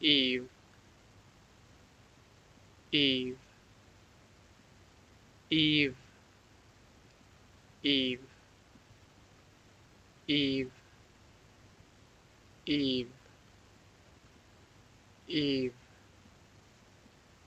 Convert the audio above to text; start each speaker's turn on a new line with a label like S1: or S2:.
S1: Eve, Eve, Eve, Eve, Eve, Eve, Eve.